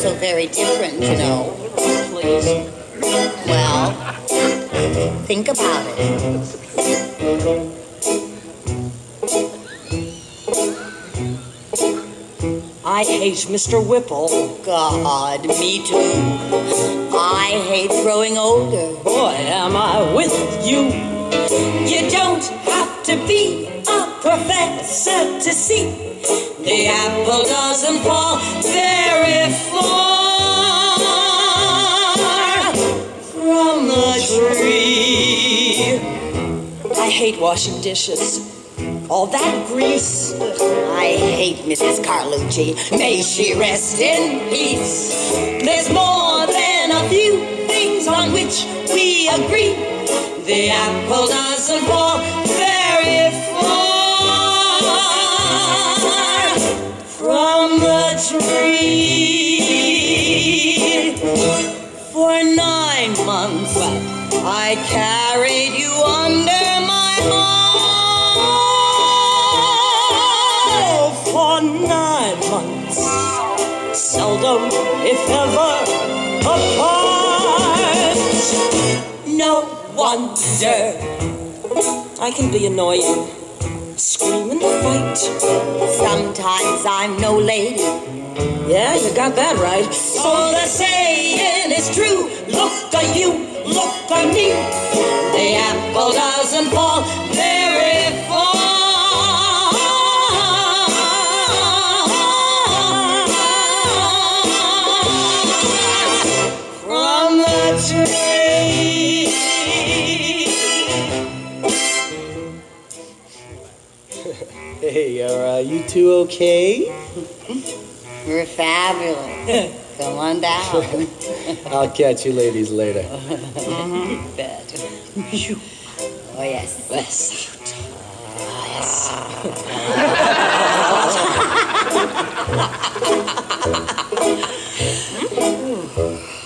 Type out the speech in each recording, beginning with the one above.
so very different, you know. Please. Well, think about it. I hate Mr. Whipple. God, me too. I hate growing older. Boy, am I with you. You don't have to be a professor to see the apple doesn't fall very hate washing dishes. All that grease. I hate Mrs. Carlucci. May she rest in peace. There's more than a few things on which we agree. The apple doesn't fall very far from the tree. For nine months, I carried you under arm. For nine months. Seldom, if ever, apart. No wonder I can be annoying. Scream and fight. Sometimes I'm no lady. Yeah, you got that right. So the saying is true. Look at you, look at me. Hey, are uh, you two okay? You're fabulous. Come on down. I'll catch you ladies later. Bet. Oh, yes. Yes. Me,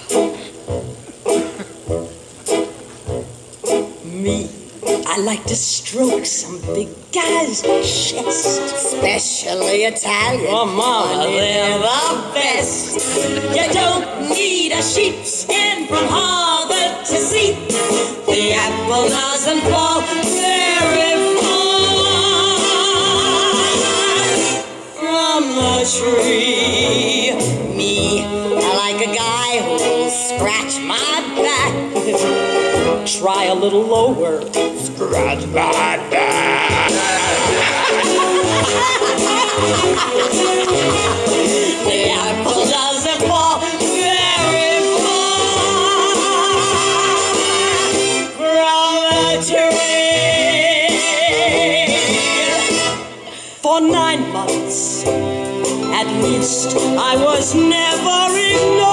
I like to stroke some big guy's chest. Especially Italian. Oh, Mama, They're the best. You don't need a sheepskin from Harvard to see the apple doesn't fall very far from the tree. Try a little lower. The apple doesn't fall very far from the tree. For nine months, at least, I was never ignored.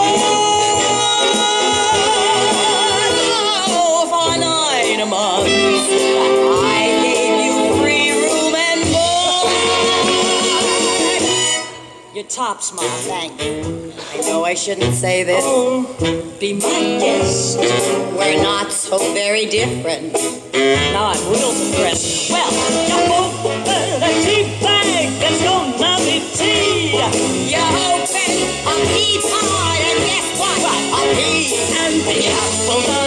Pop Smart, thank you. I know I shouldn't say this. Be my guest. We're not so very different. Now I'm real different. Well, jump over a tea bag. There's no naughty tea. You open a pea pie, and guess what? what? A pea and the apple.